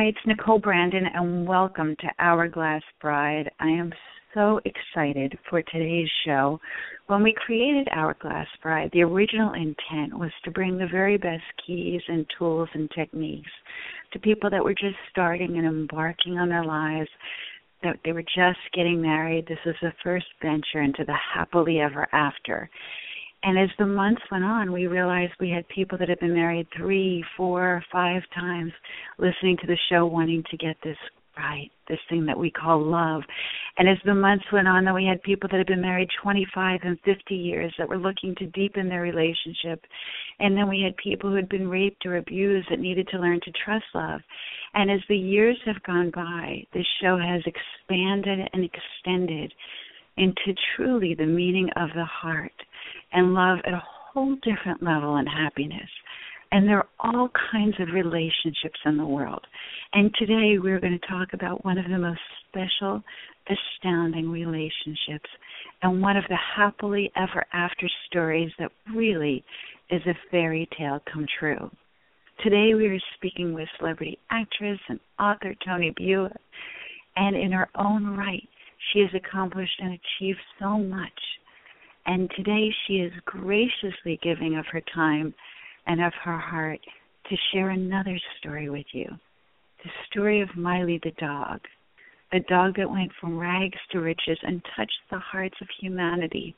Hi, it's Nicole Brandon, and welcome to Hourglass Bride. I am so excited for today's show. When we created Hourglass Bride, the original intent was to bring the very best keys and tools and techniques to people that were just starting and embarking on their lives, that they were just getting married. This was the first venture into the happily ever after. And as the months went on, we realized we had people that had been married three, four, five times listening to the show, wanting to get this right, this thing that we call love. And as the months went on, then we had people that had been married 25 and 50 years that were looking to deepen their relationship. And then we had people who had been raped or abused that needed to learn to trust love. And as the years have gone by, this show has expanded and extended into truly the meaning of the heart and love at a whole different level and happiness. And there are all kinds of relationships in the world. And today we're going to talk about one of the most special, astounding relationships and one of the happily ever after stories that really is a fairy tale come true. Today we are speaking with celebrity actress and author Toni Bua. And in her own right, she has accomplished and achieved so much. And today she is graciously giving of her time and of her heart to share another story with you the story of Miley the dog, a dog that went from rags to riches and touched the hearts of humanity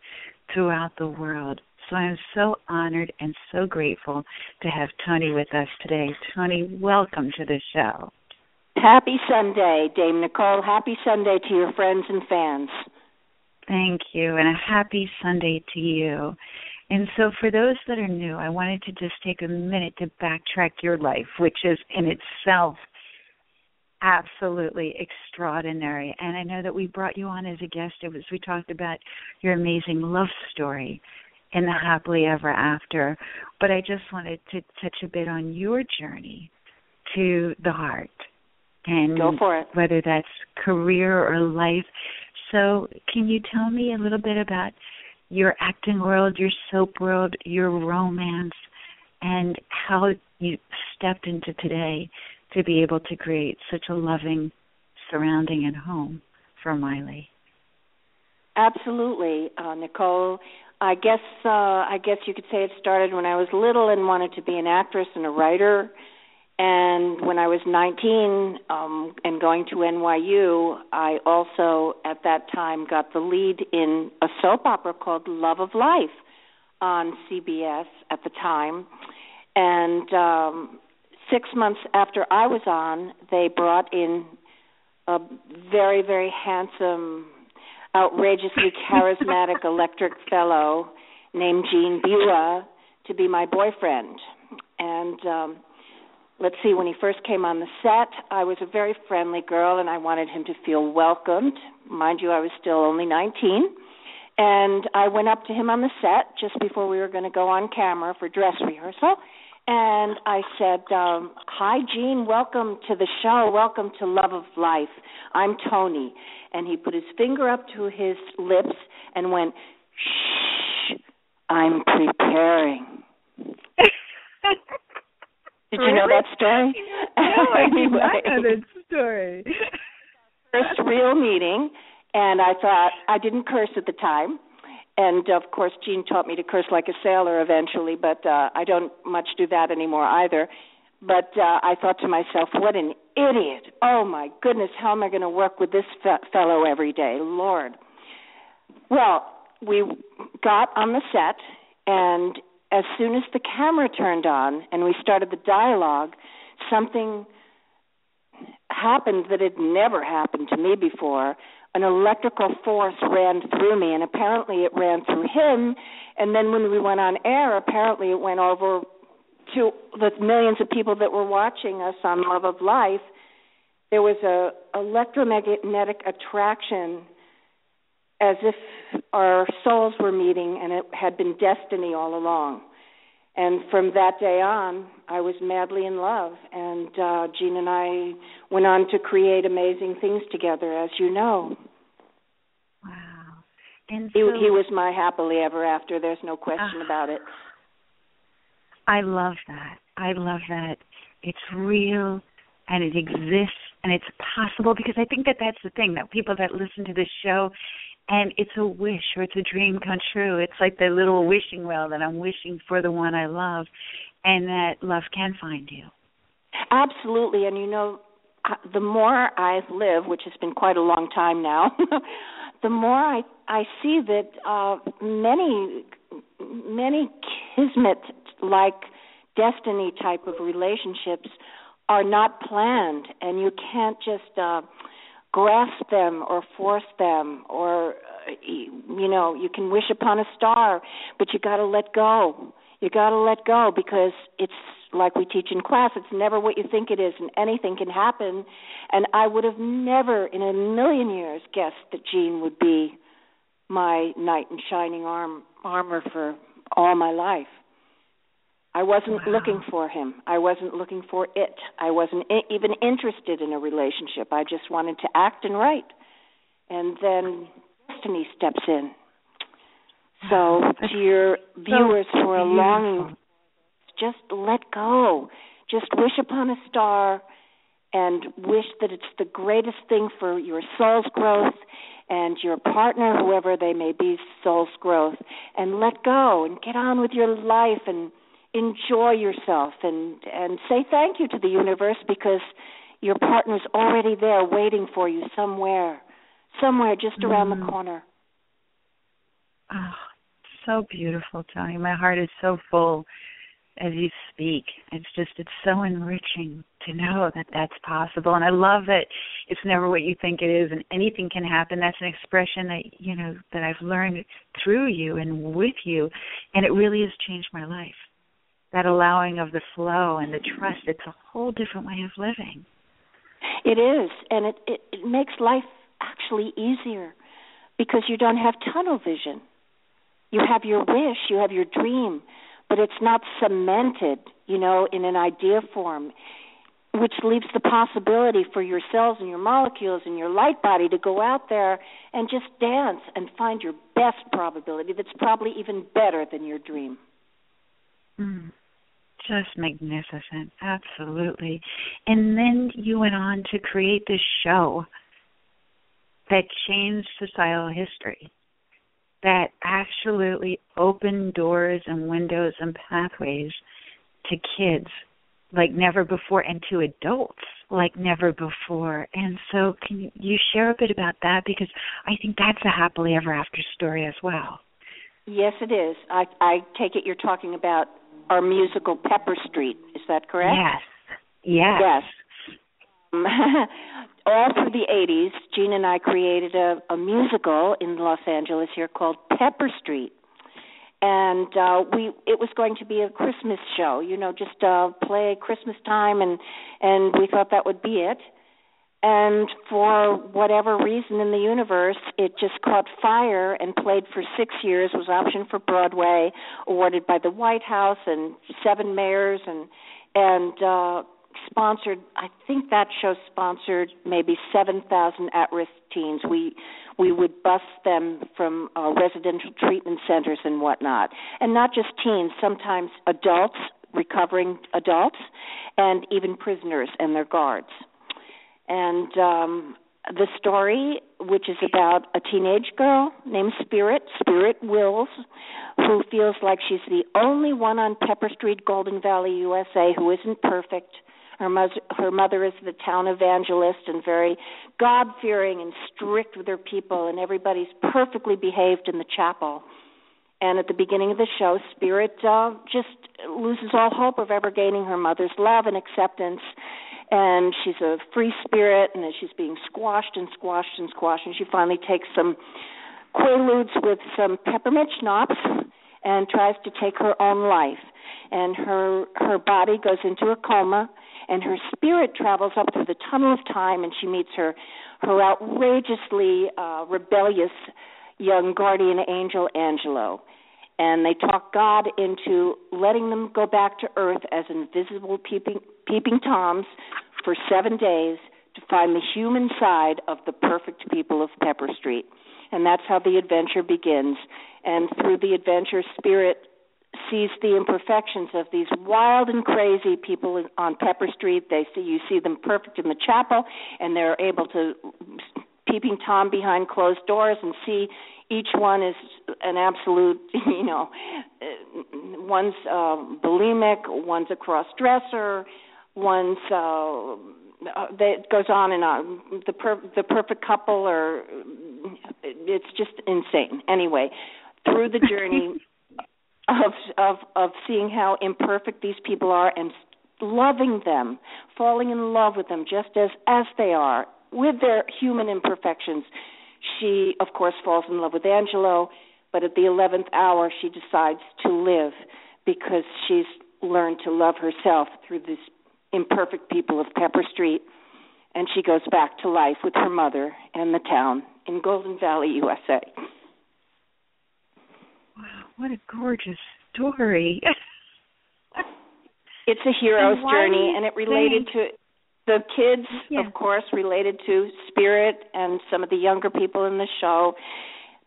throughout the world. So I'm so honored and so grateful to have Toni with us today. Toni, welcome to the show. Happy Sunday, Dame Nicole. Happy Sunday to your friends and fans. Thank you, and a happy Sunday to you. And so, for those that are new, I wanted to just take a minute to backtrack your life, which is in itself absolutely extraordinary. And I know that we brought you on as a guest. It was we talked about your amazing love story in the happily ever after. But I just wanted to touch a bit on your journey to the heart and Go for it. whether that's career or life. So, can you tell me a little bit about your acting world, your soap world, your romance, and how you stepped into today to be able to create such a loving surrounding and home for Miley? Absolutely, uh, Nicole. I guess uh, I guess you could say it started when I was little and wanted to be an actress and a writer and when I was 19 um, and going to NYU, I also at that time got the lead in a soap opera called Love of Life on CBS at the time. And um, six months after I was on, they brought in a very, very handsome, outrageously charismatic electric fellow named Gene Bua to be my boyfriend. And um, let's see, when he first came on the set, I was a very friendly girl and I wanted him to feel welcomed. Mind you, I was still only 19. And I went up to him on the set just before we were going to go on camera for dress rehearsal. And I said, um, Hi, Gene, welcome to the show. Welcome to Love of Life. I'm Toni. And he put his finger up to his lips and went, Shh, I'm preparing. Did you know that story? No, I did not know that story. First real meeting, and I thought I didn't curse at the time, and of course Gene taught me to curse like a sailor eventually, but uh, I don't much do that anymore either. But uh, I thought to myself, what an idiot! Oh my goodness, how am I going to work with this fe- fellow every day, Lord? Well, we got on the set, and as soon as the camera turned on and we started the dialogue, something happened that had never happened to me before. An electrical force ran through me, and apparently it ran through him. And then when we went on air, apparently it went over to the millions of people that were watching us on Love of Life. There was a electromagnetic attraction as if our souls were meeting and it had been destiny all along. And from that day on, I was madly in love. And uh, Gene and I went on to create amazing things together, as you know. Wow. And he, he was my happily ever after. There's no question uh, about it. I love that. I love that. It's real, and it exists and it's possible because I think that that's the thing that people that listen to this show and it's a wish or it's a dream come true. It's like the little wishing well that I'm wishing for the one I love and that love can find you. Absolutely, and you know, the more I've lived, which has been quite a long time now, the more I I see that uh many many kismet like destiny type of relationships are not planned and you can't just uh grasp them or force them or uh, you know you can wish upon a star but you got to let go. You got to let go because it's like we teach in class it's never what you think it is and anything can happen. And i would have never in a million years guessed that Gene would be my knight in shining arm armor for all my life I wasn't wow. looking for him. I wasn't looking for it. I wasn't I- even interested in a relationship. I just wanted to act and write. And then destiny steps in. So to your viewers who are longing, just let go. Just wish upon a star and wish that it's the greatest thing for your soul's growth and your partner, whoever they may be, soul's growth. And let go and get on with your life and enjoy yourself and and say thank you to the universe because your partner's already there waiting for you somewhere somewhere just around mm. the corner. Oh so beautiful toni. My heart is so full as you speak. It's just it's so enriching to know that that's possible. And i love that it's never what you think it is and anything can happen. That's an expression that you know that i've learned through you and with you. And it really has changed my life that allowing of the flow and the trust it's a whole different way of living it is and it it, it makes life actually easier because you don't have tunnel vision you have your wish you have your dream but it's not cemented you know in an idea form which leaves the possibility for your cells and your molecules and your light body to go out there and just dance and find your best probability that's probably even better than your dream. Mm. Just magnificent, absolutely. And then you went on to create this show that changed societal history, that absolutely opened doors and windows and pathways to kids like never before and to adults like never before. And so, can you share a bit about that? Because I think that's a happily ever after story as well. Yes, it is. I, I take it you're talking about our musical Pepper Street. Is that correct? Yes. Yes. Yes. Um, all through the 80s, Gene and I created a, a musical in Los Angeles here called Pepper Street. And uh we it was going to be a Christmas show, you know, just uh play Christmas time and and we thought that would be it and for whatever reason in the universe it just caught fire and played for 6 years was optioned for Broadway awarded by the White House and seven mayors and and uh sponsored I think that show sponsored maybe 7,000 at-risk teens. We we would bus them from uh, residential treatment centers and whatnot. And not just teens sometimes adults recovering adults and even prisoners and their guards and um the story which is about a teenage girl named Spirit, Spirit Wills, who feels like she's the only one on Pepper Street, Golden Valley, USA who isn't perfect. Her mother her mother is the town evangelist and very God-fearing and strict with her people and everybody's perfectly behaved in the chapel. And at the beginning of the show, Spirit uh, just loses all hope of ever gaining her mother's love and acceptance and she's a free spirit and she's being squashed and squashed and squashed and she finally takes some quaaludes with some peppermint schnapps and tries to take her own life. And her her body goes into a coma and her spirit travels up through the tunnel of time and she meets her her outrageously uh rebellious young guardian angel Angelo. And they talk God into letting them go back to earth as invisible peeping peeping toms for 7 days to find the human side of the perfect people of Pepper Street. And that's how the adventure begins. And through the adventure spirit sees the imperfections of these wild and crazy people on Pepper Street. They see you see them perfect in the chapel, and they're able to peeping tom behind closed doors and see each one is an absolute, you know, one's uh, bulimic, one's a cross dresser, one's uh, uh, that goes on and on. The per- the perfect couple, or it's just insane. Anyway, through the journey of of of seeing how imperfect these people are and loving them, falling in love with them just as as they are, with their human imperfections. She, of course, falls in love with Angelo, but at the 11th hour, she decides to live because she's learned to love herself through these imperfect people of Pepper Street. And she goes back to life with her mother and the town in Golden Valley, USA. Wow, what a gorgeous story. it's a hero's journey, and it related to the kids, yeah. of course, related to Spirit and some of the younger people in the show.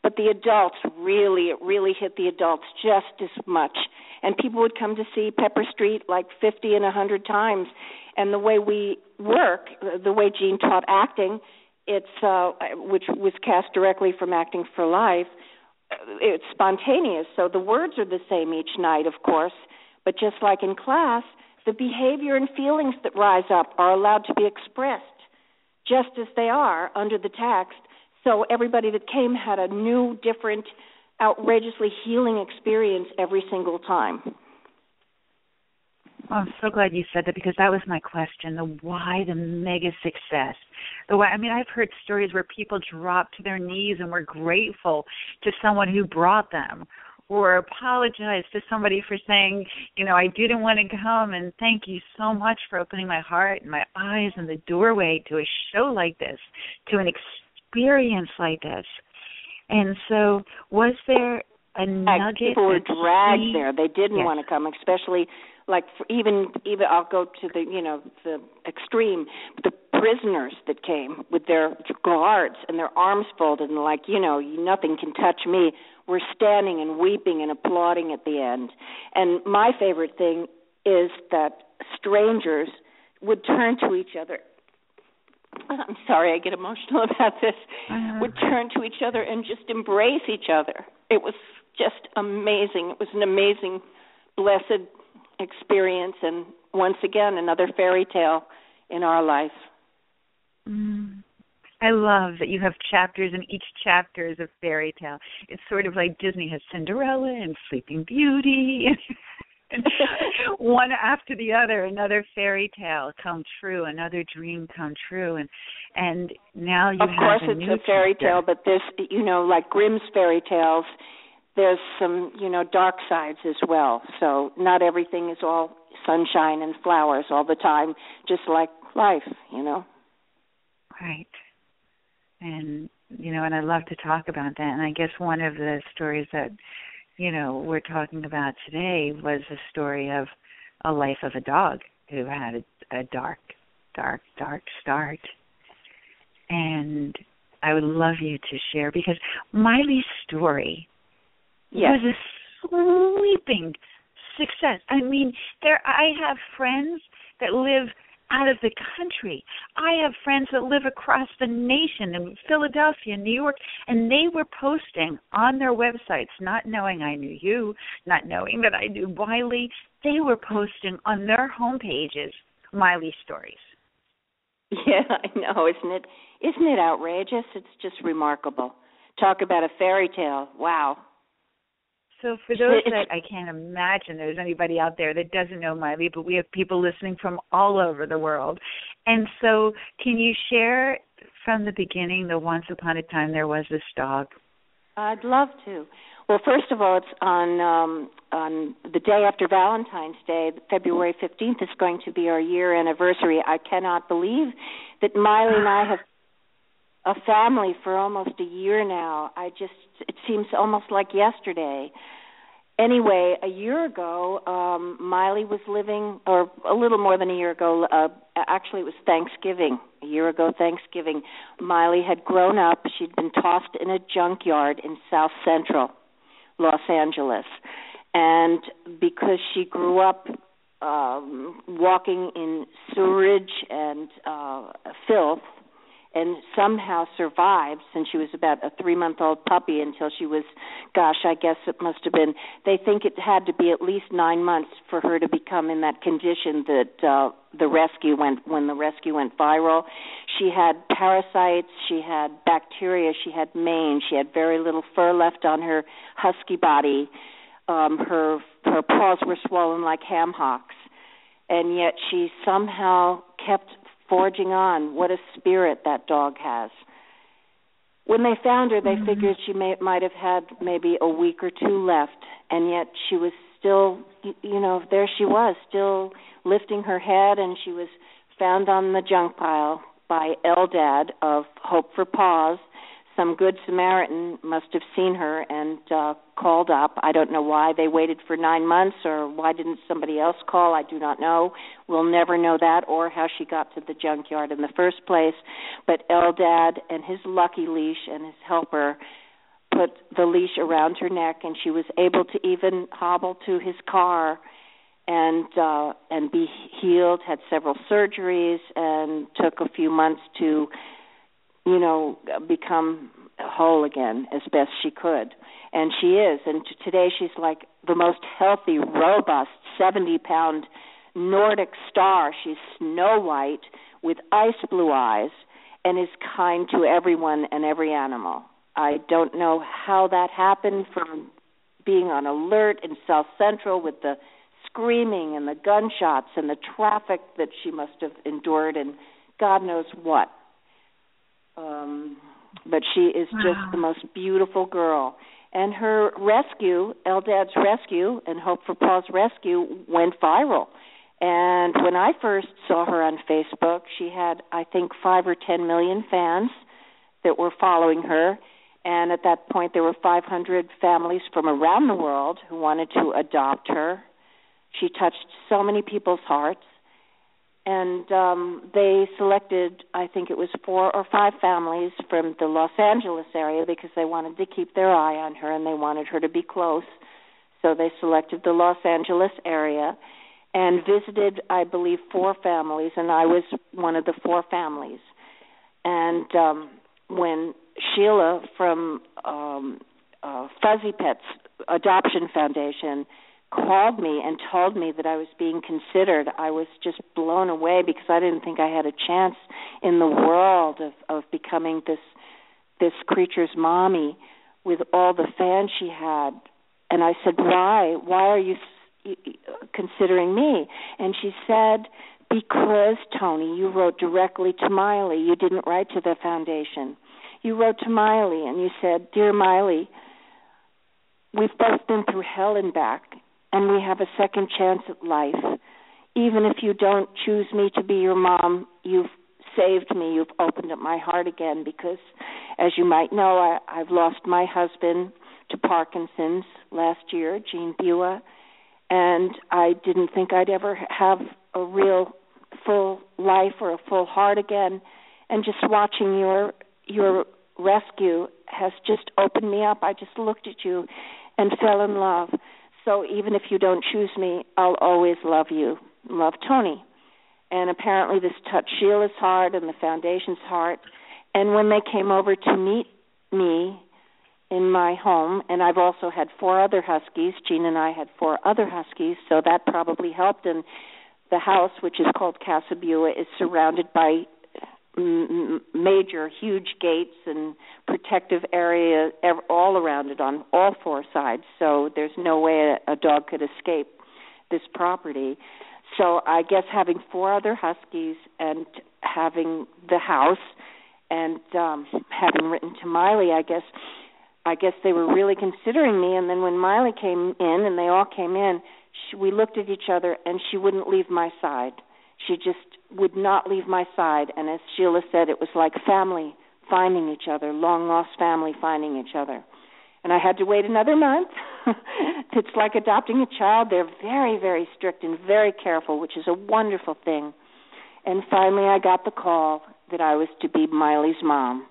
But the adults really, it really hit the adults just as much. And people would come to see Pepper Street like 50 and 100 times. And the way we work, the way Gene taught acting, it's uh, which was cast directly from Acting for Life. It's spontaneous, so the words are the same each night, of course. But just like in class, the behavior and feelings that rise up are allowed to be expressed just as they are under the text. So everybody that came had a new, different, outrageously healing experience every single time. I'm so glad you said that because that was my question. The why, the mega success. The why. I mean, I've heard stories where people dropped to their knees and were grateful to someone who brought them, or apologize to somebody for saying, you know, I didn't want to come and thank you so much for opening my heart and my eyes and the doorway to a show like this, to an experience like this. And so, was there a nugget? People were dragged there. They didn't yes. want to come, especially like for even even I'll go to the you know the extreme the prisoners that came with their guards and their arms folded and like you know nothing can touch me were standing and weeping and applauding at the end. And my favorite thing is that strangers would turn to each other. I'm sorry, I get emotional about this. Uh-huh. Would turn to each other and just embrace each other. It was just amazing. It was an amazing, blessed experience, and once again, another fairy tale in our life. Mm. I love that you have chapters and each chapter is a fairy tale. It's sort of like Disney has Cinderella and Sleeping Beauty and one after the other another fairy tale come true, another dream come true and and now you of have course a it's a fairy tale but there's you know like Grimm's fairy tales there's some you know dark sides as well. So not everything is all sunshine and flowers all the time just like life you know? Right. And you know and i love to talk about that. And i guess one of the stories that you know we're talking about today was a story of a life of a dog who had a, a dark dark dark start and i would love you to share because miley's story yes. was a sweeping success i mean there i have friends that live out of the country. I have friends that live across the nation in Philadelphia, New York, and they were posting on their websites, not knowing I knew you, not knowing that I knew Miley. They were posting on their homepages Miley stories. Yeah, I know, isn't it? Isn't it outrageous? It's just remarkable. Talk about a fairy tale. Wow. So for those that I can't imagine there's anybody out there that doesn't know Miley, but we have people listening from all over the world. And so can you share from the beginning the once upon a time there was this dog? I'd love to. Well, first of all, it's on um on the day after Valentine's Day, February 15th is going to be our year anniversary. I cannot believe that Miley and I have a family for almost a year now. I just it seems almost like yesterday. Anyway, a year ago, um Miley was living or a little more than a year ago, uh actually it was Thanksgiving. A year ago Thanksgiving, Miley had grown up. She'd been tossed in a junkyard in South Central Los Angeles. and because she grew up um walking in sewage and uh filth and somehow survived since she was about a 3 month old puppy until she was gosh I guess it must have been they think it had to be at least 9 months for her to become in that condition that uh the rescue went when the rescue went viral. She had parasites she had bacteria she had mange she had very little fur left on her husky body. Um her her paws were swollen like ham hocks. And yet she somehow kept forging on what a spirit that dog has when they found her they mm-hmm. figured she may might have had maybe a week or two left and yet she was still you know there she was still lifting her head and she was found on the junk pile by Eldad of Hope for Paws some good Samaritan must have seen her and uh, called up. I don't know why they waited for nine months or why didn't somebody else call. I do not know. We'll never know that or how she got to the junkyard in the first place. But Eldad and his lucky leash and his helper put the leash around her neck and she was able to even hobble to his car and uh and be healed had several surgeries and took a few months to you know, become whole again as best she could. And she is. And today she's like the most healthy, robust, 70 pound Nordic star. She's snow white with ice blue eyes and is kind to everyone and every animal. I don't know how that happened from being on alert in South Central with the screaming and the gunshots and the traffic that she must have endured and God knows what um but she is wow. just the most beautiful girl. And her rescue eldad's rescue and hope for paws rescue went viral. And when i first saw her on facebook she had i think 5 or 10 million fans that were following her. And at that point there were 500 families from around the world who wanted to adopt her. She touched so many people's hearts and um they selected I think it was four or five families from the Los Angeles area because they wanted to keep their eye on her and they wanted her to be close. So they selected the Los Angeles area and visited I believe four families and I was one of the four families. And um when Sheila from um uh Fuzzy Pets Adoption Foundation called me and told me that I was being considered, I was just blown away because I didn't think I had a chance in the world of of becoming this this creature's mommy with all the fans she had. And I said, "Why? Why are you considering me?" And she said, "Because Toni, you wrote directly to Miley. You didn't write to the foundation. You wrote to Miley and you said, "Dear Miley, we've both been through hell and back and we have a second chance at life. Even if you don't choose me to be your mom, you've saved me. You've opened up my heart again because, as you might know, I, I've lost my husband to Parkinson's last year, Gene Bua, and I didn't think I'd ever have a real full life or a full heart again. And just watching your your rescue has just opened me up. I just looked at you and fell in love. So even if you don't choose me, I'll always love you. Love Toni. And apparently this touched Sheila's heart and the foundation's heart. And when they came over to meet me in my home, and I've also had four other huskies. Gene and I had four other huskies, so that probably helped. And the house, which is called Casa Bua, is surrounded by major huge gates and protective area all around it on all four sides. So there's no way a, dog could escape this property. So i guess having four other huskies and having the house and um having written to miley i guess i guess they were really considering me. And then when miley came in and they all came in she, we looked at each other and she wouldn't leave my side. She just would not leave my side. And as Sheila said, it was like family finding each other, long lost family finding each other. And I had to wait another month. it's like adopting a child. They're very, very strict and very careful, which is a wonderful thing. And finally, I got the call that I was to be Miley's mom.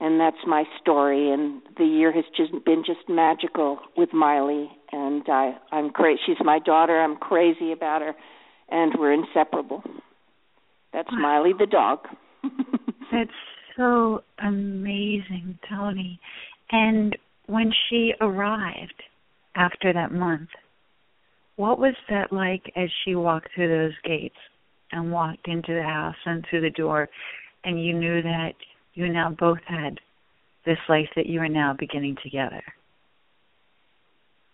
and that's my story. And the year has just been just magical with Miley, and I I'm crazy. She's my daughter. I'm crazy about her, and we're inseparable. That's wow. Miley the dog. that's so amazing, Toni. And when she arrived after that month, what was that like as she walked through those gates and walked into the house and through the door and you knew that you now both had this life that you are now beginning together?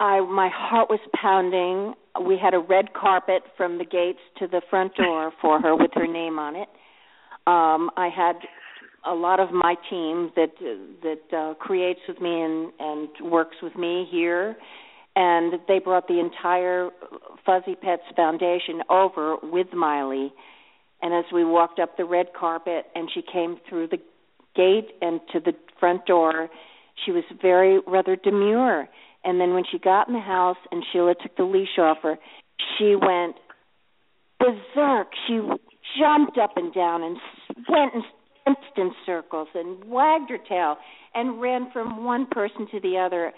I my heart was pounding. We had a red carpet from the gates to the front door for her with her name on it. Um I had a lot of my team that that uh, creates with me and and works with me here and they brought the entire Fuzzy Pets Foundation over with Miley. And as we walked up the red carpet and she came through the gate and to the front door, she was very rather demure. And then when she got in the house and Sheila took the leash off her, she went berserk. She jumped up and down and went and danced in circles and wagged her tail and ran from one person to the other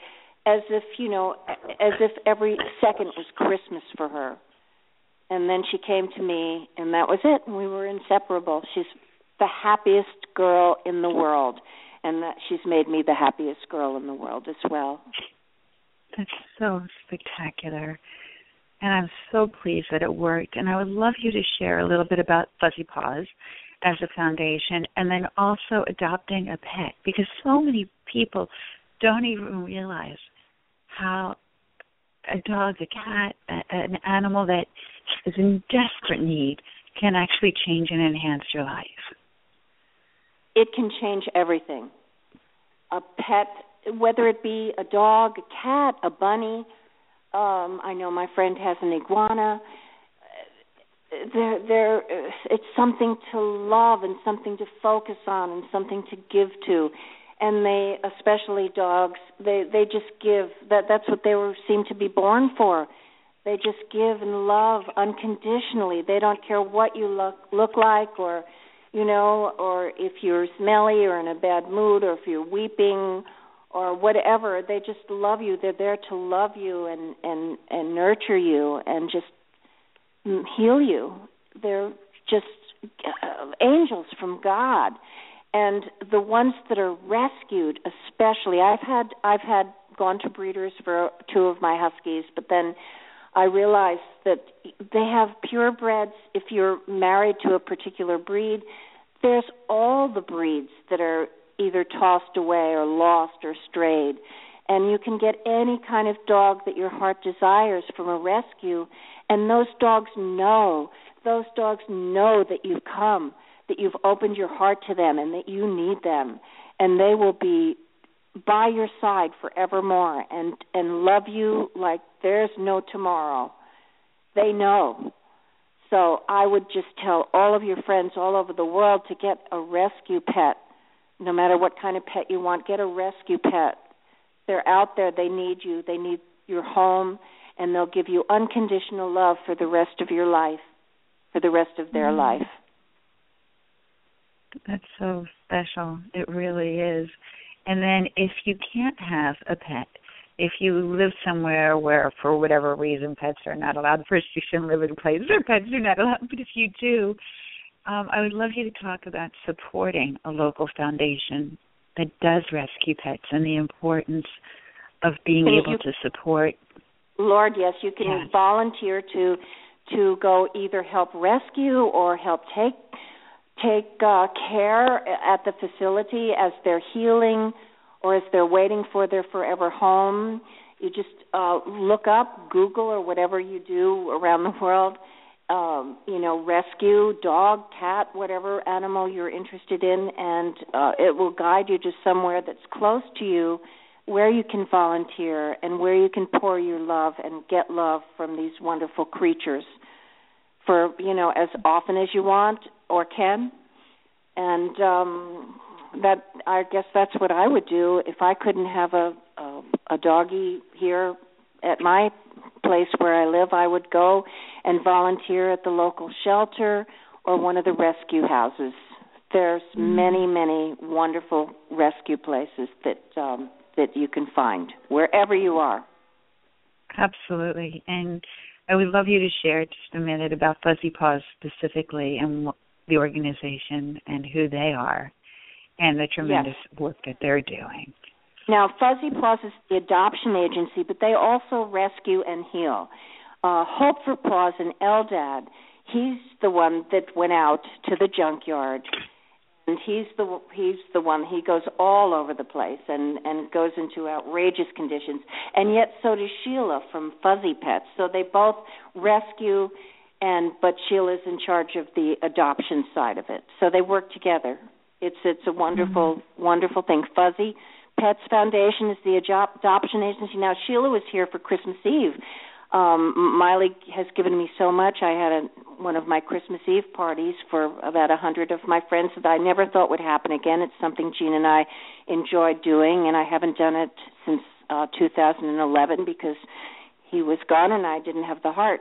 as if you know as if every second was christmas for her. And then she came to me and that was it. We were inseparable. She's the happiest girl in the world and that she's made me the happiest girl in the world as well that's so spectacular and i'm so pleased that it worked and i would love you to share a little bit about fuzzy paws as a foundation and then also adopting a pet because so many people don't even realize how a dog, a cat, a, an animal that is in desperate need can actually change and enhance your life. It can change everything. A pet, whether it be a dog, a cat, a bunny. Um, I know my friend has an iguana. There, there. It's something to love and something to focus on and something to give to and they especially dogs they they just give that that's what they were seem to be born for they just give and love unconditionally they don't care what you look look like or you know or if you're smelly or in a bad mood or if you're weeping or whatever they just love you. They're there to love you and and and nurture you and just heal you. They're just uh, angels from god. And the ones that are rescued especially i've had i've had gone to breeders for two of my huskies but then i realized that they have purebreds. If you're married to a particular breed there's all the breeds that are either tossed away or lost or strayed. And you can get any kind of dog that your heart desires from a rescue. And those dogs know those dogs know that you've come that you've opened your heart to them and that you need them. And they will be by your side forevermore and and love you like there's no tomorrow. They know. So i would just tell all of your friends all over the world to get a rescue pet no matter what kind of pet you want get a rescue pet they're out there they need you they need your home and they'll give you unconditional love for the rest of your life for the rest of their mm-hmm. life that's so special. It really is. And then if you can't have a pet, if you live somewhere where for whatever reason pets are not allowed, first you shouldn't live in a place where pets are not allowed, but if you do, um, I would love you to talk about supporting a local foundation that does rescue pets and the importance of being able you, to support. Lord, yes, you can yes. volunteer to to go either help rescue or help take take uh, care at the facility as they're healing or as they're waiting for their forever home. You just uh, look up, Google, or whatever you do around the world. Um, you know, rescue dog, cat, whatever animal you're interested in, and uh, it will guide you to somewhere that's close to you where you can volunteer and where you can pour your love and get love from these wonderful creatures for you know as often as you want or can. And um that i guess that's what i would do if i couldn't have a a, a doggy here at my place where i live i would go and volunteer at the local shelter or one of the rescue houses There's mm-hmm. many, many wonderful rescue places that um, that you can find wherever you are. Absolutely, and I would love you to share just a minute about Fuzzy Paws specifically and the organization and who they are, and the tremendous yes. work that they're doing. Now, Fuzzy Paws is the adoption agency, but they also rescue and heal. Uh, Hope for Paws and Eldad, he's the one that went out to the junkyard, and he's the he's the one he goes all over the place and and goes into outrageous conditions. And yet, so does Sheila from Fuzzy Pets. So they both rescue, and but Sheila's in charge of the adoption side of it. So they work together. It's it's a wonderful mm-hmm. wonderful thing. Fuzzy Pets Foundation is the adoption agency. Now Sheila was here for Christmas Eve. Um, Miley has given me so much. I had a, one of my Christmas Eve parties for about a hundred of my friends that I never thought would happen again. It's something Gene and I enjoyed doing, and I haven't done it since uh, 2011 because he was gone and I didn't have the heart.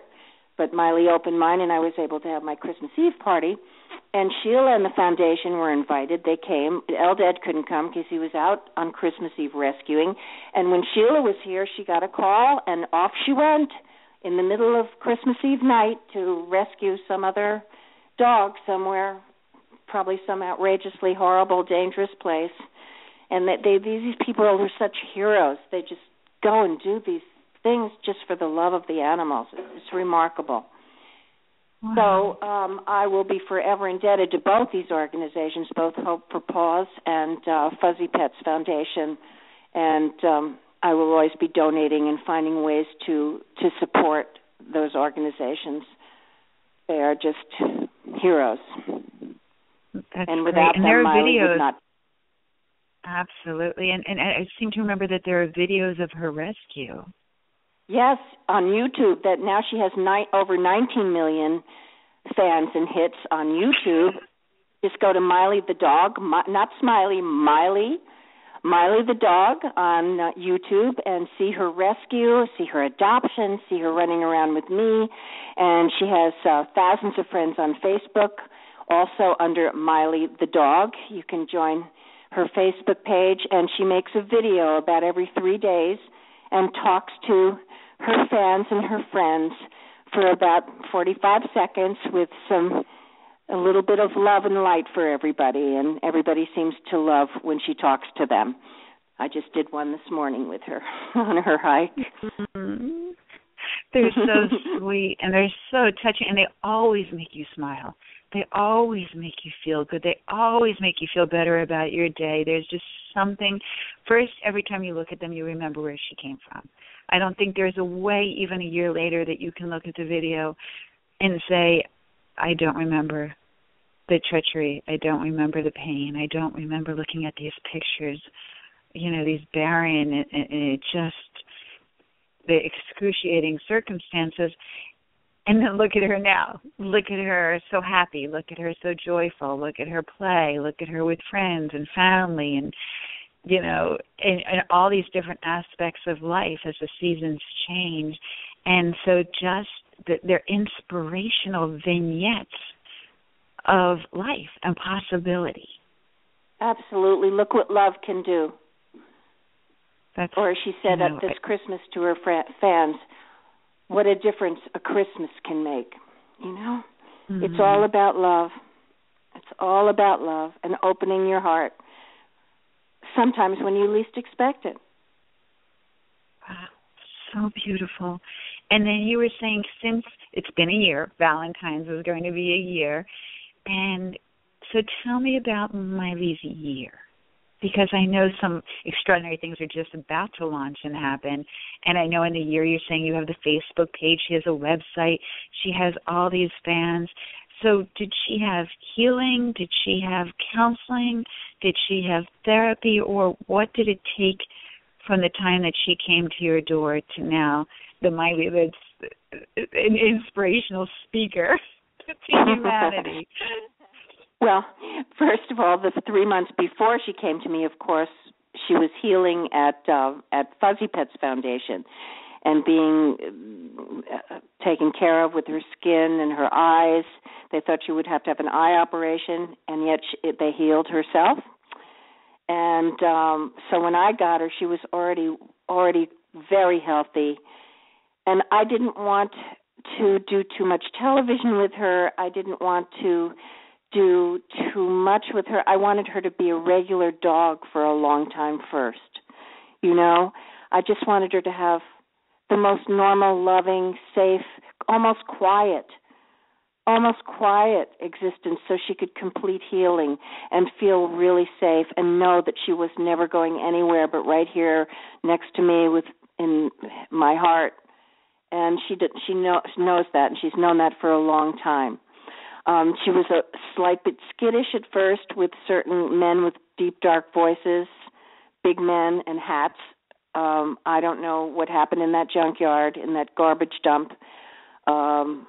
But Miley opened mine, and I was able to have my Christmas Eve party and Sheila and the foundation were invited. They came. Eldad couldn't come because he was out on Christmas Eve rescuing. And when Sheila was here, she got a call, and off she went in the middle of Christmas Eve night to rescue some other dog somewhere, probably some outrageously horrible, dangerous place. And that they these people are such heroes. They just go and do these things just for the love of the animals. It's remarkable. So um, I will be forever indebted to both these organizations, both Hope for Paws and uh, Fuzzy Pets Foundation, and um, I will always be donating and finding ways to to support those organizations. They are just heroes, That's and without great. and them, I videos. would not. Absolutely, and and I seem to remember that there are videos of her rescue. Yes, on YouTube. That now she has nine, over 19 million fans and hits on YouTube. Just go to Miley the dog, not Smiley, Miley, Miley the dog on uh, YouTube, and see her rescue, see her adoption, see her running around with me, and she has uh, thousands of friends on Facebook. Also under Miley the dog, you can join her Facebook page, and she makes a video about every three days and talks to her fans and her friends for about 45 seconds with some a little bit of love and light for everybody and everybody seems to love when she talks to them. I just did one this morning with her on her hike. Mm-hmm. They're so sweet and they're so touching and they always make you smile. They always make you feel good. They always make you feel better about your day. There's just something first every time you look at them you remember where she came from I don't think there's a way, even a year later, that you can look at the video and say, I don't remember the treachery. I don't remember the pain. I don't remember looking at these pictures, you know, these barren and, and it just the excruciating circumstances. And then look at her now. Look at her so happy. Look at her so joyful. Look at her play. Look at her with friends and family and you know, in, in all these different aspects of life as the seasons change. And so just the, they're inspirational vignettes of life and possibility. Absolutely. Look what love can do. That's, or she said you know, at this Christmas to her fans, what a difference a Christmas can make. You know? Mm-hmm. It's all about love. It's all about love and opening your heart sometimes when you least expect it. Wow, so beautiful. And then you were saying since it's been a year, Valentine's is going to be a year. And so tell me about my Miley's year. Because I know some extraordinary things are just about to launch and happen. And I know in the year you're saying you have the Facebook page, she has a website, she has all these fans. So, did she have healing? Did she have counseling? Did she have therapy? Or what did it take from the time that she came to your door to now, the Miley that's an inspirational speaker to humanity? well, first of all, the three months before she came to me, of course, she was healing at uh, at Fuzzy Pets Foundation and being uh, taken care of with her skin and her eyes. They thought she would have to have an eye operation, and yet she, they healed herself. And um so when I got her, she was already already very healthy, and I didn't want to do too much television with her. I didn't want to do too much with her. I wanted her to be a regular dog for a long time first. You know, I just wanted her to have the most normal, loving, safe, almost quiet, almost quiet existence so she could complete healing and feel really safe and know that she was never going anywhere but right here next to me with in my heart and she did, she know, knows that and she's known that for a long time um she was a slight bit skittish at first with certain men with deep dark voices big men and hats. Um i don't know what happened in that junkyard in that garbage dump. Um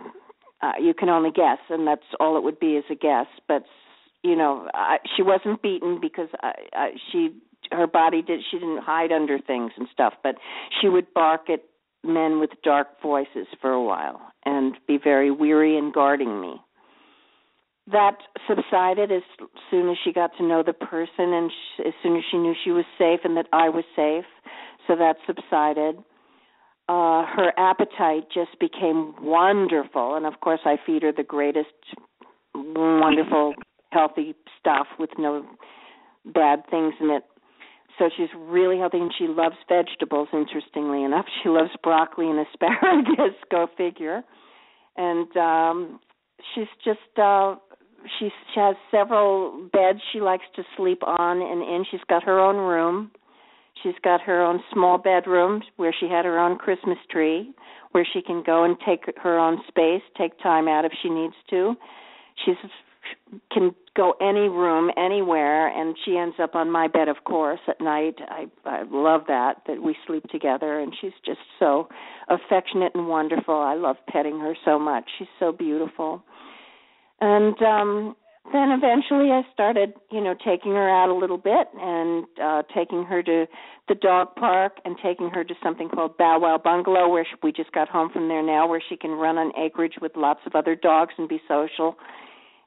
uh, you can only guess and that's all it would be is a guess. But you know I, she wasn't beaten because I, I, she her body did she didn't hide under things and stuff but she would bark at men with dark voices for a while and be very weary and guarding me that subsided as soon as she got to know the person and as soon as she knew she was safe and that I was safe. So that subsided. Uh her appetite just became wonderful and of course I feed her the greatest wonderful healthy stuff with no bad things in it. So she's really healthy and she loves vegetables interestingly enough. She loves broccoli and asparagus, go figure. And um she's just uh she she has several beds she likes to sleep on and in. She's got her own room. She's got her own small bedroom where she had her own Christmas tree, where she can go and take her own space, take time out if she needs to. She's can go any room anywhere and she ends up on my bed of course at night i i love that that we sleep together and she's just so affectionate and wonderful i love petting her so much she's so beautiful and um then eventually I started, you know, taking her out a little bit and uh taking her to the dog park and taking her to something called Bow Wow Bungalow where she, we just got home from there now where she can run on acreage with lots of other dogs and be social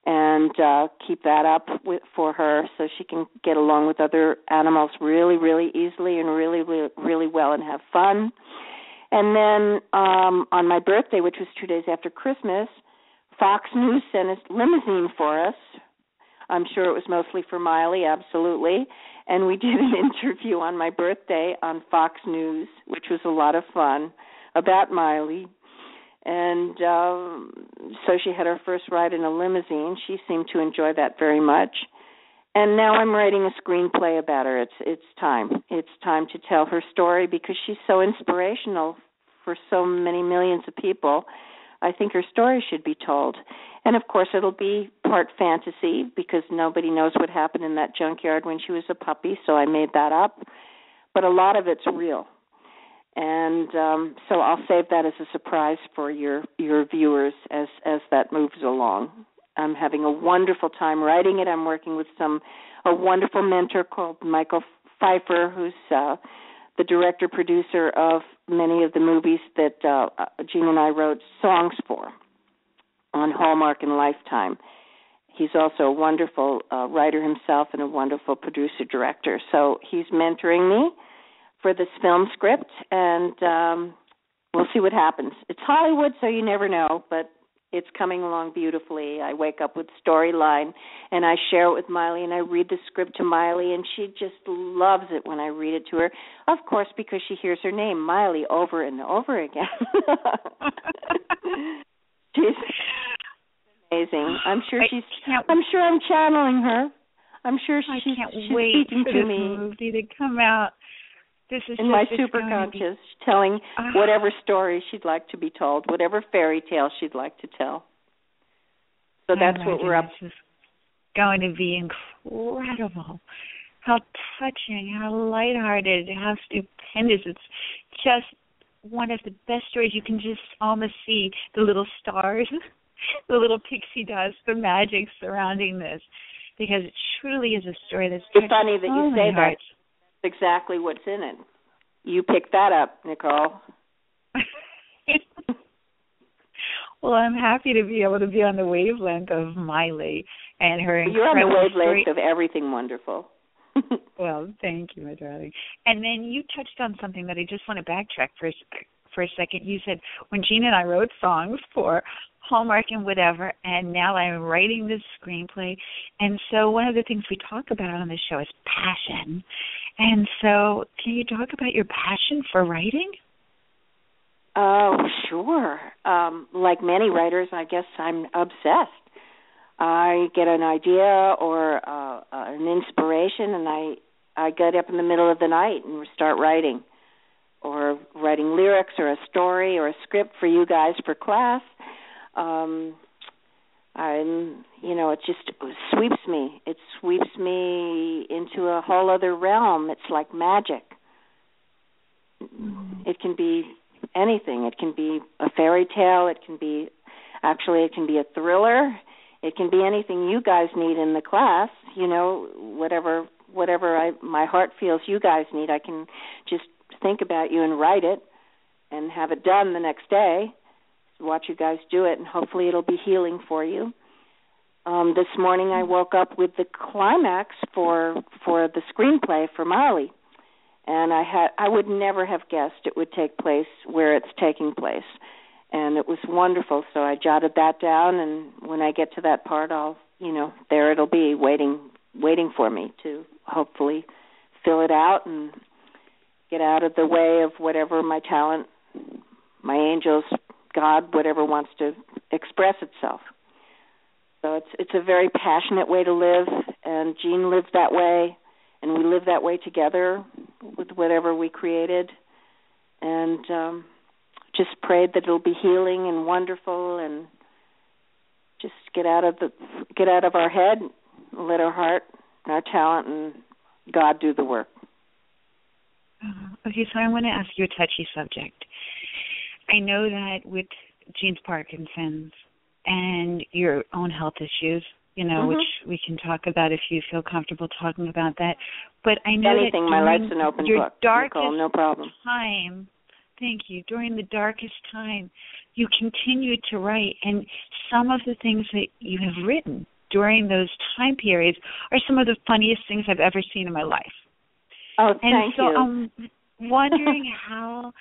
and uh keep that up with for her so she can get along with other animals really really easily and really really, really well and have fun. And then um on my birthday which was 2 days after Christmas, Fox News sent a limousine for us. I'm sure it was mostly for Miley, absolutely. And we did an interview on my birthday on Fox News, which was a lot of fun about Miley. And um so she had her first ride in a limousine. She seemed to enjoy that very much. And now I'm writing a screenplay about her. It's it's time. It's time to tell her story because she's so inspirational for so many millions of people I think her story should be told. And of course, it'll be part fantasy because nobody knows what happened in that junkyard when she was a puppy, so I made that up. But a lot of it's real. And um so I'll save that as a surprise for your your viewers as as that moves along. I'm having a wonderful time writing it. I'm working with some a wonderful mentor called Michael Feifer who's uh the director producer of many of the movies that uh, Gene and I wrote songs for on Hallmark and Lifetime. He's also a wonderful uh, writer himself and a wonderful producer director. So he's mentoring me for this film script, and um, we'll see what happens. It's Hollywood, so you never know, but it's coming along beautifully. I wake up with storyline and I share it with Miley and I read the script to Miley and she just loves it when I read it to her. Of course because she hears her name, Miley, over and over again. she's amazing. I'm sure she's I'm sure I'm channeling her. I'm sure she's, I can't she's wait speaking for to this me movie to come out. This is in my just, it's super going be- conscious, telling Ah. whatever story she'd like to be told, whatever fairy tale she'd like to tell. So that's what we're up is going to be incredible. How touching, how lighthearted, how stupendous. It's just one of the best stories. You can just almost see the little stars, the little pixie dust, the magic surrounding this. Because it truly is a story that's It's funny that you say that. Exactly what's in it. You picked that up, Nicole. Well, I'm happy to be able to be on the wavelength of Miley and her You're on the wavelength story. of everything wonderful. well, thank you, my darling. And then you touched on something that I just want to backtrack for a, for a second. You said when Gene and I wrote songs for Hallmark and whatever, and now I'm writing this screenplay. And so one of the things we talk about on this show is passion. And so, can you talk about your passion for writing? Oh, sure. Um, like many writers, I guess I'm obsessed. I get an idea or uh, an inspiration, and I I get up in the middle of the night and start writing, or writing lyrics or a story or a script for you guys for class. Um, I'm, you know, it just sweeps me. It sweeps me into a whole other realm. It's like magic. It can be anything. It can be a fairy tale. It can be, actually, it can be a thriller. It can be anything you guys need in the class. You know, whatever whatever I my heart feels you guys need. I can just think about you and write it, and have it done the next day watch you guys do it, and hopefully it'll be healing for you. Um, this morning I woke up with the climax for for the screenplay for Miley, and I had I would never have guessed it would take place where it's taking place, and it was wonderful. So I jotted that down, and when I get to that part, I'll you know there it'll be waiting waiting for me to hopefully fill it out and get out of the way of whatever my talent, my angels God, whatever wants to express itself. So it's it's a very passionate way to live, and Gene lives that way, and we live that way together with whatever we created, and um, just prayed that it'll be healing and wonderful, and just get out of the get out of our head, let our heart, our talent, and God do the work. Uh, okay, so I want to ask you a touchy subject. I know that with Gene's Parkinson's and your own health issues, you know, mm-hmm. which we can talk about if you feel comfortable talking about that. But I know anything. that my life's an open your book. darkest Nicole, no problem. time. Thank you. During the darkest time, you continued to write, and some of the things that you have written during those time periods are some of the funniest things I've ever seen in my life. Oh, and so you. I'm wondering how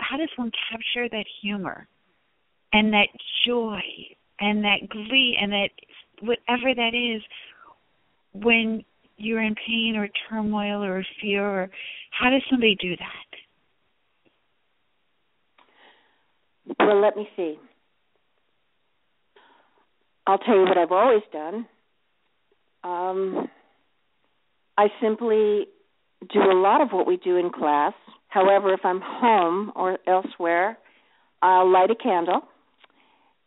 how does one capture that humor and that joy and that glee and that whatever that is when you're in pain or turmoil or fear or how does somebody do that? Well let me see. I'll tell you what i've always done. Um, i simply do a lot of what we do in class However, if I'm home or elsewhere, I'll light a candle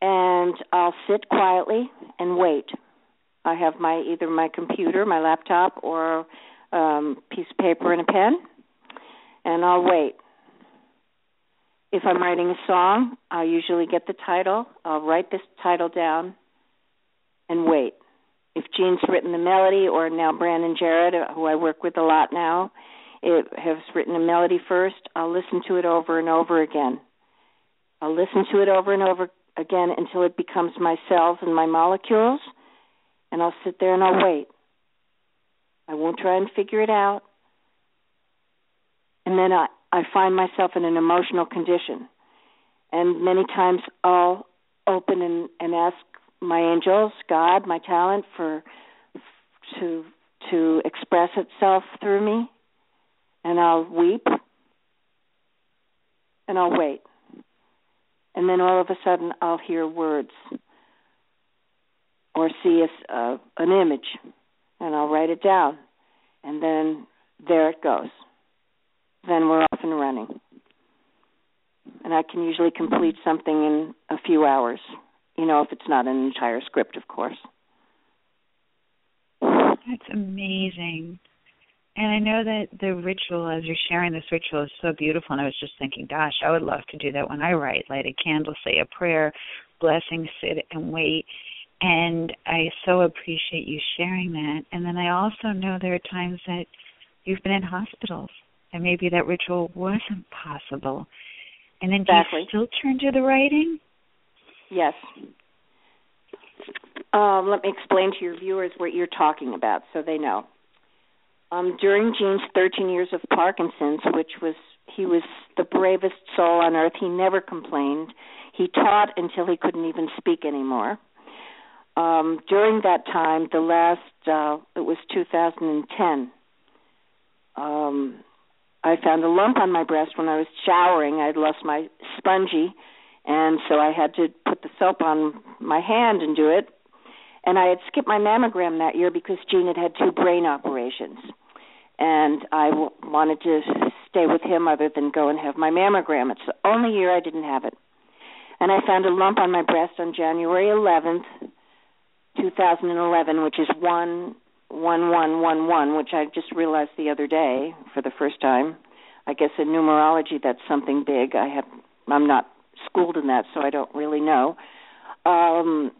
and I'll sit quietly and wait. I have my either my computer, my laptop, or um, piece of paper and a pen, and I'll wait. If I'm writing a song, I'll usually get the title. I'll write this title down and wait. If Gene's written the melody, or now Brandon Jarrett, uh, who I work with a lot now, it has written a melody first, I'll listen to it over and over again. I'll listen to it over and over again until it becomes my cells and my molecules, and I'll sit there and I'll wait. I won't try and figure it out. And then I, I find myself in an emotional condition. And many times I'll open and, and ask my angels, God, my talent for to to express itself through me and I'll weep and I'll wait. And then all of a sudden I'll hear words or see a, uh, an image and I'll write it down. And then there it goes. Then we're off and running. And I can usually complete something in a few hours, you know, if it's not an entire script, of course. That's amazing. And I know that the ritual, as you're sharing this ritual, is so beautiful. And I was just thinking, gosh, I would love to do that when I write. Light a candle, say a prayer, blessing, sit and wait. And I so appreciate you sharing that. And then I also know there are times that you've been in hospitals and maybe that ritual wasn't possible. And then exactly. do you still turn to the writing? Yes. Um, let me explain to your viewers what you're talking about so they know. Um, during Gene's 13 years of Parkinson's, which was he was the bravest soul on earth. He never complained. He taught until he couldn't even speak anymore. Um, during that time, the last uh, it was 2010. Um, I found a lump on my breast when I was showering. I'd lost my spongy, and so I had to put the soap on my hand and do it. And I had skipped my mammogram that year because Gene had had two brain operations, and I w- wanted to stay with him other than go and have my mammogram. It's the only year I didn't have it. And I found a lump on my breast on January 11th, 2011, which is one one one one one, which I just realized the other day for the first time. I guess in numerology that's something big. I have I'm not schooled in that, so I don't really know. Um,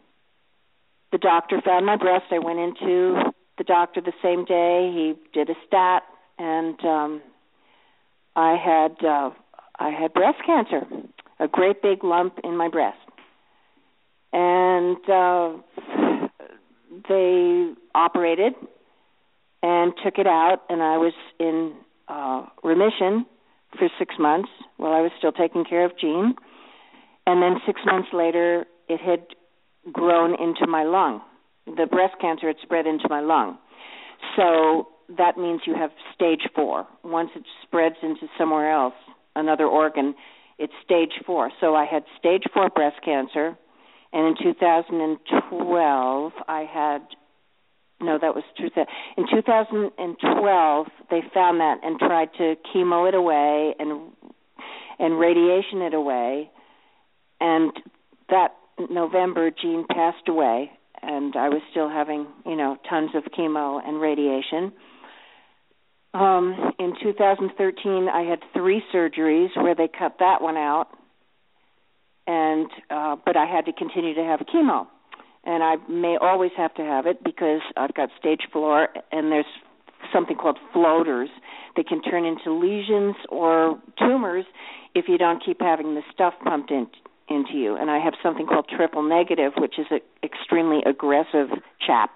the doctor found my breast. I went into the doctor the same day. He did a stat, and um, I had uh, I had breast cancer, a great big lump in my breast, and uh, they operated and took it out, and I was in uh, remission for six months while I was still taking care of Gene, and then six months later, it had grown into my lung. The breast cancer had spread into my lung. So that means you have stage four. Once it spreads into somewhere else, another organ, it's stage four. So I had stage four breast cancer, and in 2012 I had no, that was true. In 2012, they found that and tried to chemo it away and and radiation it away, and that November, Gene passed away, and I was still having, you know, tons of chemo and radiation. Um, in 2013, I had three surgeries where they cut that one out, and uh, but I had to continue to have chemo, and I may always have to have it because I've got stage four, and there's something called floaters that can turn into lesions or tumors if you don't keep having the stuff pumped in, into you. And I have something called triple negative, which is an extremely aggressive chap.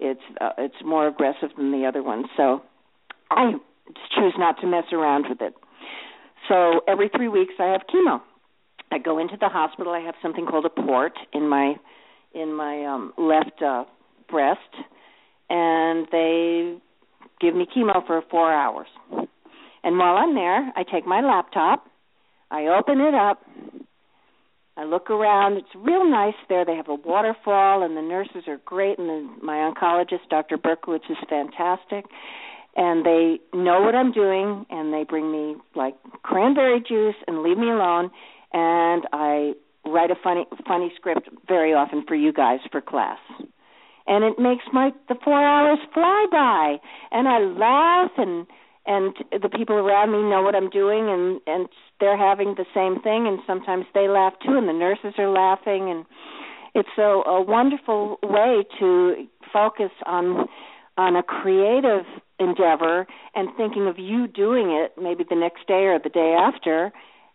It's uh, it's more aggressive than the other ones. So I choose not to mess around with it. So every three weeks I have chemo. I go into the hospital. I have something called a port in my in my um, left uh, breast, and they give me chemo for four hours. And while I'm there, I take my laptop, I open it up, I look around. It's real nice there. They have a waterfall, and the nurses are great, and the, my oncologist, Dr. Berkowitz, is fantastic. And they know what I'm doing, and they bring me like cranberry juice and leave me alone. And I write a funny funny script very often for you guys for class. And it makes my the four hours fly by, and I laugh and and the people around me know what I'm doing and and they're having the same thing and sometimes they laugh too and the nurses are laughing and it's a, a wonderful way to focus on on a creative endeavor and thinking of you doing it maybe the next day or the day after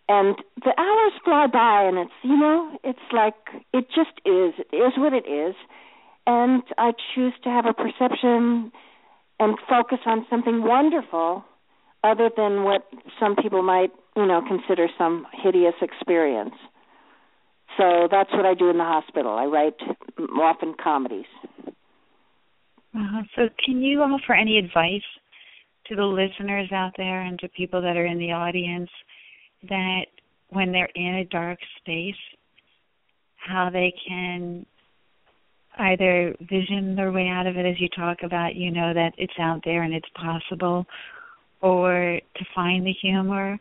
and the hours fly by and it's you know it's like it just is it is what it is and i choose to have a perception and focus on something wonderful other than what some people might, you know, consider some hideous experience. So that's what I do in the hospital. I write often comedies. Uh-huh. So, can you offer any advice to the listeners out there and to people that are in the audience that when they're in a dark space, how they can either vision their way out of it as you talk about, you know, that it's out there and it's possible, or to find the humor,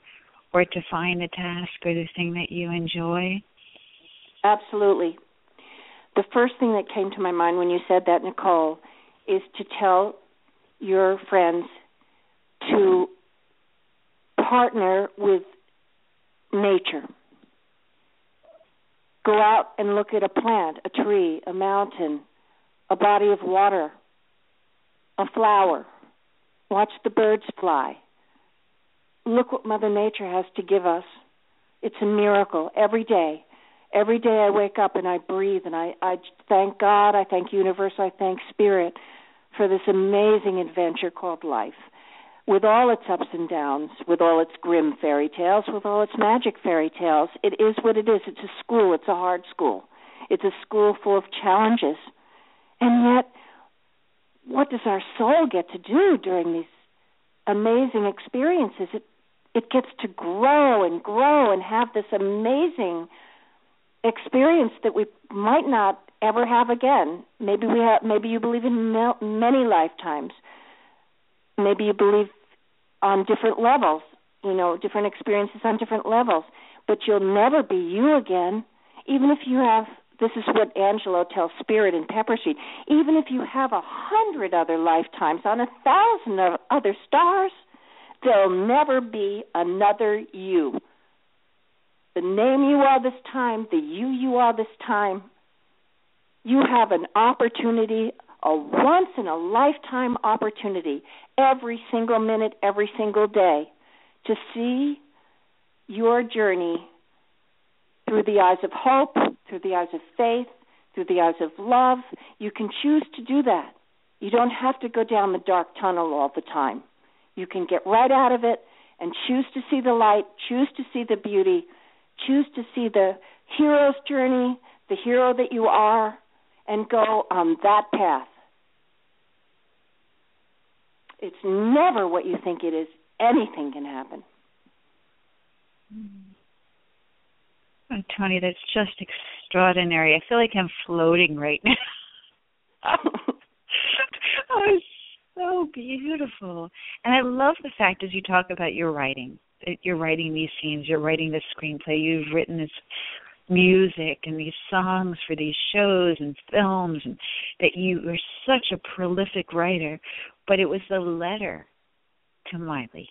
or to find the task or the thing that you enjoy? Absolutely. The first thing that came to my mind when you said that, Nicole, is to tell your friends to partner with nature Go out and look at a plant, a tree, a mountain, a body of water, a flower. Watch the birds fly. Look what Mother Nature has to give us. It's a miracle every day. Every day I wake up and I breathe and I, I thank God, I thank universe, I thank spirit for this amazing adventure called life. With all its ups and downs, with all its grim fairy tales, with all its magic fairy tales, it is what it is. It's a school, it's a hard school. It's a school full of challenges. And yet, what does our soul get to do during these amazing experiences? It it gets to grow and grow and have this amazing experience that we might not ever have again. Maybe we have. Maybe you believe in many lifetimes. Maybe you believe on different levels. You know, different experiences on different levels. But you'll never be you again, even if you have. This is what Angelo tells Spirit in Pepper Street. Even if you have a hundred other lifetimes on a thousand of other stars, there'll never be another you the name you are this time, the you you are this time, you have an opportunity, a once in a lifetime opportunity, every single minute, every single day, to see your journey through the eyes of hope, through the eyes of faith, through the eyes of love. You can choose to do that. You don't have to go down the dark tunnel all the time. You can get right out of it and choose to see the light, choose to see the beauty, choose to see the hero's journey, the hero that you are, and go on that path. It's never what you think it is. Anything can happen. Hmm. Oh, Toni, that's just extraordinary. I feel like I'm floating right now. oh, it's so beautiful. And I love the fact as you talk about your writing that you're writing these scenes, you're writing this screenplay, you've written this music and these songs for these shows and films and that you are such a prolific writer but it was the letter to miley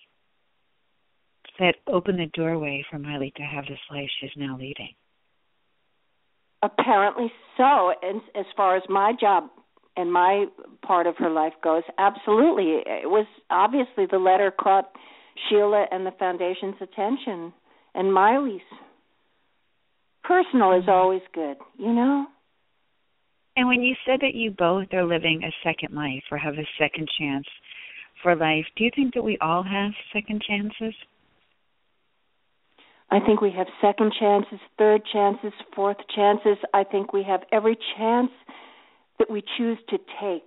that opened the doorway for miley to have this life she's now leading apparently so and as far as my job and my part of her life goes absolutely it was obviously the letter caught Sheila and the foundation's attention and Miley's. Personal is mm-hmm. always good, you know? And when you said that you both are living a second life or have a second chance for life, do you think that we all have second chances? I think we have second chances, third chances, fourth chances. I think we have every chance that we choose to take.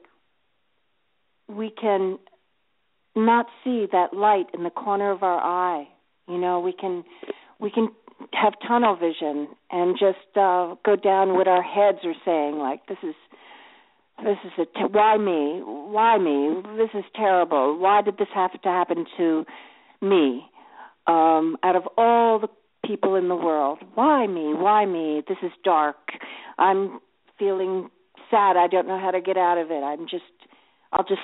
We can not see that light in the corner of our eye. You know, we can we can have tunnel vision and just uh go down what our heads are saying like this is this is a te- why me? Why me? This is terrible. Why did this have to happen to me? Um out of all the people in the world why me? Why me? This is dark. I'm feeling sad. I don't know how to get out of it. I'm just I'll just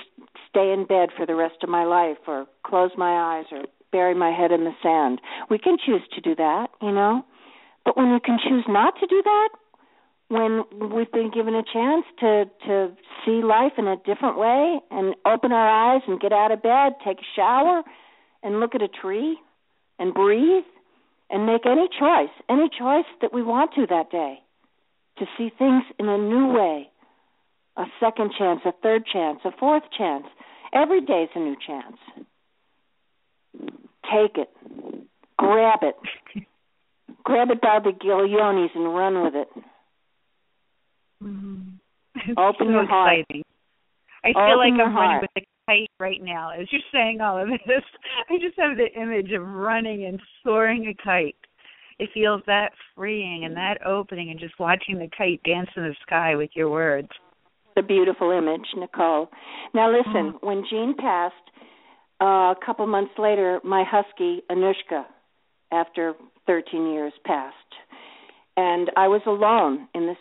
stay in bed for the rest of my life or close my eyes or bury my head in the sand. We can choose to do that, you know. But when we can choose not to do that, when we've been given a chance to to see life in a different way and open our eyes and get out of bed, take a shower and look at a tree and breathe and make any choice, any choice that we want to that day to see things in a new way a second chance, a third chance, a fourth chance. Every day's a new chance. Take it. Grab it. Grab it by the giliones and run with it. Mm-hmm. Open so your heart. Exciting. I feel like I'm heart. running with a kite right now as you're saying all of this. I just have the image of running and soaring a kite. It feels that freeing and that opening and just watching the kite dance in the sky with your words a beautiful image, Nicole. Now listen, mm when Gene passed, uh, a couple months later, my husky Anushka, after 13 years, passed, and I was alone in this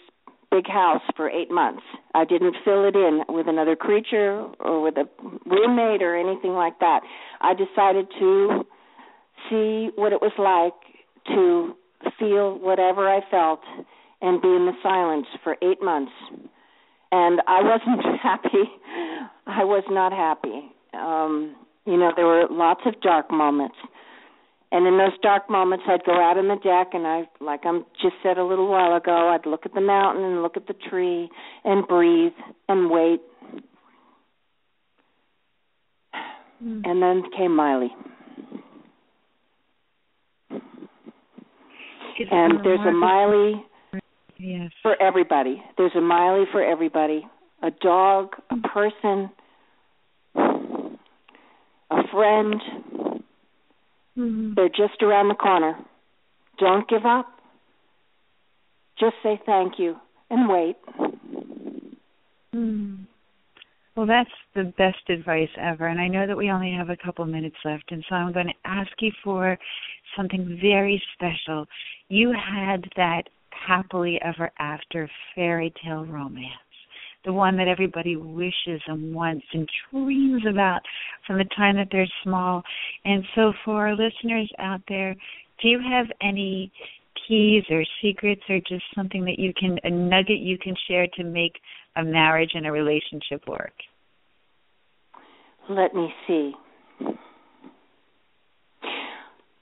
big house for eight months. I didn't fill it in with another creature or with a roommate or anything like that. I decided to see what it was like to feel whatever I felt and be in the silence for eight months and I wasn't happy. I was not happy. Um, you know, there were lots of dark moments. And in those dark moments, I'd go out on the deck, and I, like I just said a little while ago, I'd look at the mountain and look at the tree and breathe and wait. Mm. And then came Miley. and there's a Miley yes. for everybody. There's a Miley for everybody. A dog, a person, a friend. Mm-hmm. They're just around the corner. Don't give up. Just say thank you and wait. Mm. Well, that's the best advice ever. And I know that we only have a couple minutes left. And so I'm going to ask you for something very special. You had that happily ever after fairy tale romance, the one that everybody wishes and wants and dreams about from the time that they're small. And so, for our listeners out there, do you have any keys or secrets or just something that you can, a nugget you can share to make a marriage and a relationship work? Let me see.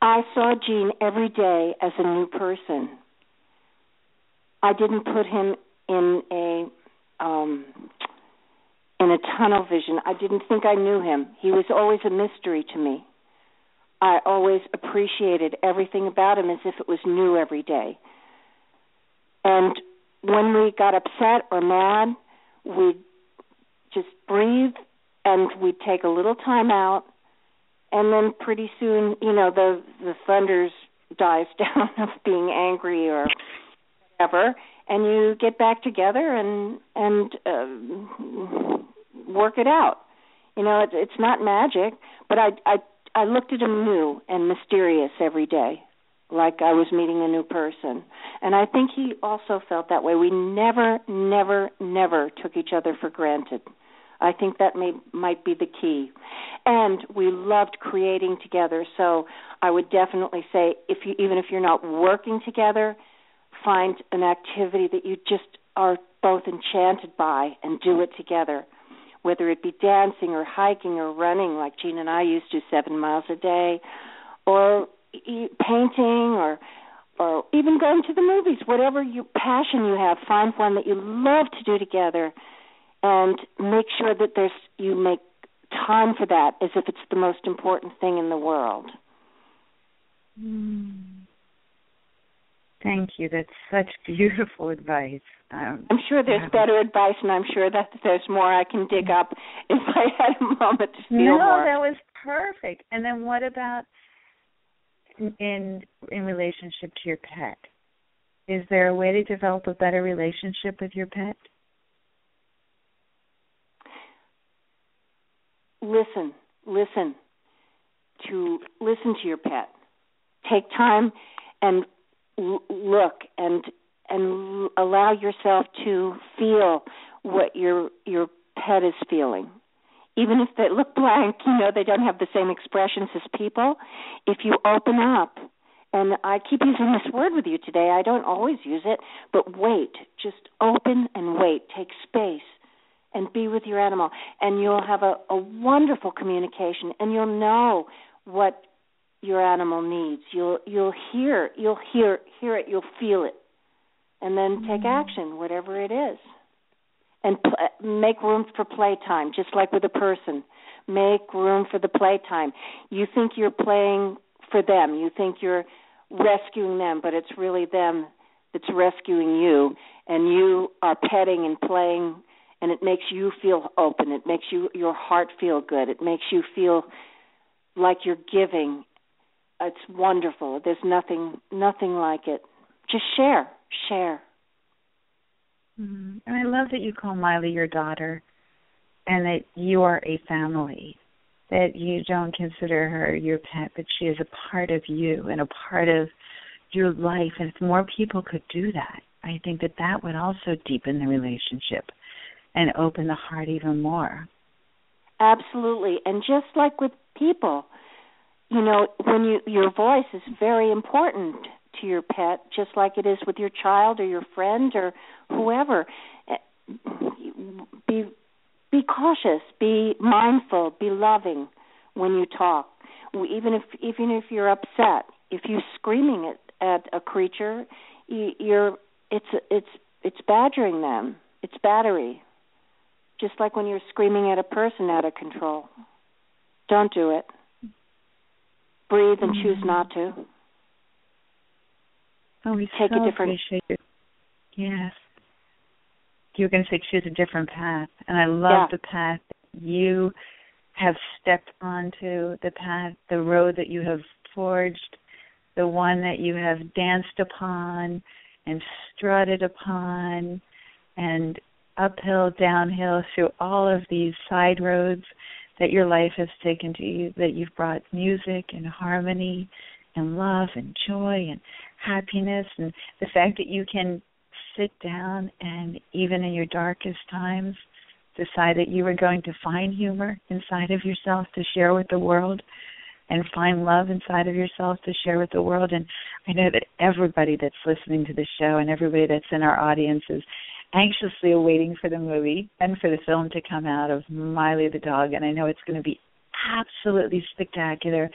I saw Gene every day as a new person. I didn't put him in a um in a tunnel vision. I didn't think I knew him. He was always a mystery to me. I always appreciated everything about him as if it was new every day. And when we got upset or mad, we'd just breathe and we'd take a little time out and then pretty soon, you know, the the thunders dies down of being angry or whatever and you get back together and and uh, work it out. You know, it's it's not magic, but I I I looked at him new and mysterious every day, like I was meeting a new person. And I think he also felt that way. We never, never, never took each other for granted. I think that may might be the key. And we loved creating together. So I would definitely say if you even if you're not working together, find an activity that you just are both enchanted by and do it together. Whether it be dancing or hiking or running, like Gene and I used to, seven miles a day, or painting or or even going to the movies, whatever your passion you have, find one that you love to do together and make sure that there's you make time for that as if it's the most important thing in the world. Mm. Thank you. That's such beautiful advice. Um, I'm sure there's better advice, and I'm sure that there's more I can dig up if I had a moment to feel no, more. No, that was perfect. And then what about in in relationship to your pet? Is there a way to develop a better relationship with your pet? listen, listen to listen to your pet. Take time and l- look and and allow yourself to feel what your your pet is feeling. Even if they look blank, you know they don't have the same expressions as people. If you open up, and I keep using this word with you today, I don't always use it, but wait, just open and wait, take space and be with your animal and you'll have a, a wonderful communication and you'll know what your animal needs. You'll you'll hear you'll hear hear it you'll feel it. And then take mm-hmm. action whatever it is. And pl- make room for playtime just like with a person. Make room for the playtime. You think you're playing for them. You think you're rescuing them but it's really them that's rescuing you. And you are petting and playing and it makes you feel open. It makes you your heart feel good. It makes you feel like you're giving it's wonderful there's nothing nothing like it just share share mm-hmm. and i love that you call miley your daughter and that you are a family that you don't consider her your pet but she is a part of you and a part of your life and if more people could do that i think that that would also deepen the relationship and open the heart even more. Absolutely. And just like with people, you know, when you your voice is very important to your pet, just like it is with your child or your friend or whoever. Eh, be be cautious, be mindful, be loving when you talk. even if even if you're upset, if you're screaming at at a creature, you're it's it's it's badgering them. It's battery. Just like when you're screaming at a person out of control. Don't do it. Breathe and mm-hmm. choose not to. Oh, we take so a different. Appreciate it. Yes. You were going to say choose a different path, and I love yeah. the path you have stepped onto, the path, the road that you have forged, the one that you have danced upon and strutted upon, and uphill, downhill through all of these side roads that your life has taken to you, that you've brought music and harmony and love and joy and happiness, and the fact that you can sit down and even in your darkest times decide that you were going to find humor inside of yourself to share with the world and find love inside of yourself to share with the world. And I know that everybody that's listening to the show and everybody that's in our audience is anxiously awaiting for the movie and for the film to come out of Miley the dog and I know it's going to be absolutely spectacular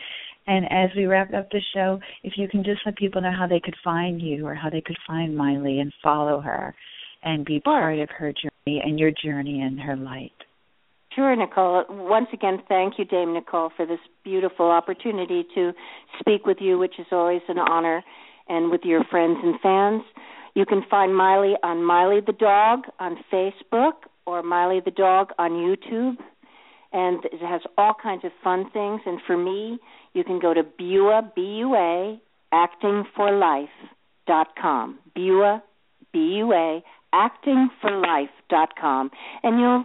and as we wrap up the show, if you can just let people know how they could find you or how they could find Miley and follow her and be part of her journey and your journey in her light. Sure, Nicole. Once again, thank you, Dame Nicole, for this beautiful opportunity to speak with you, which is always an honor, and with your friends and fans. You can find Miley on Miley the Dog on Facebook or Miley the Dog on YouTube and it has all kinds of fun things. And for me, you can go to Bua B U A actingforlife.com. Bua B U A actingforlife.com, and you'll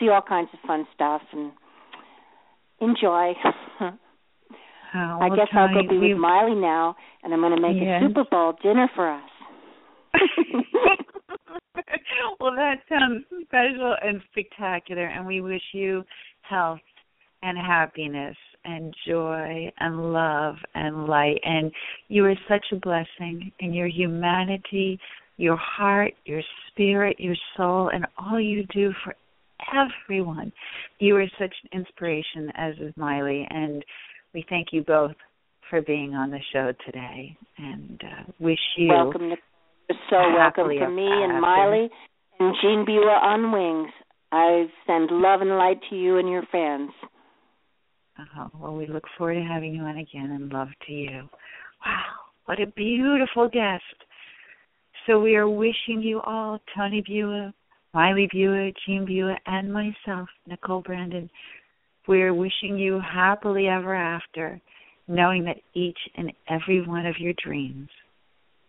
see all kinds of fun stuff and enjoy. Oh, I guess I'll go be with Miley now, and I'm going to make a Super Bowl dinner for us. well, that sounds special and spectacular, and we wish you health and happiness and joy and love and light. And you are such a blessing in your humanity, your heart, your spirit, your soul, and all you do for everyone. You are such an inspiration, as is Miley. And we thank you both for being on the show today and uh, wish you. Welcome. You're so welcome to me and Miley and Gene Bua on Wings. I send love and light to you and your fans. Oh, well, we look forward to having you on again and love to you. Wow, what a beautiful guest. So we are wishing you all, Toni Bua, Miley Bua, Gene Bua, and myself, Nicole Brandon, we're wishing you happily ever after, knowing that each and every one of your dreams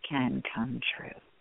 can come true.